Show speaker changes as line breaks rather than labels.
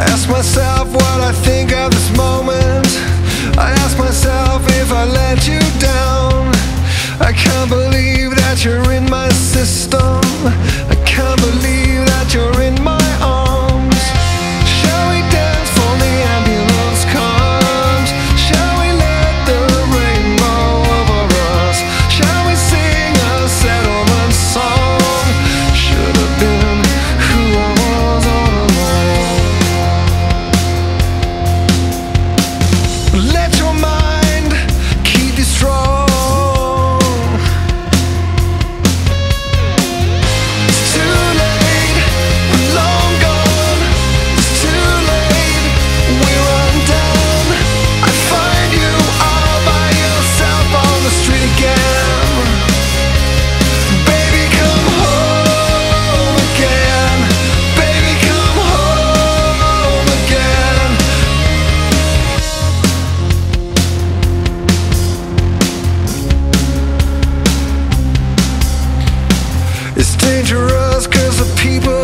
I ask myself what I think of this moment. I ask myself if I let you down. I can't believe that you're in my system. dangerous cause the people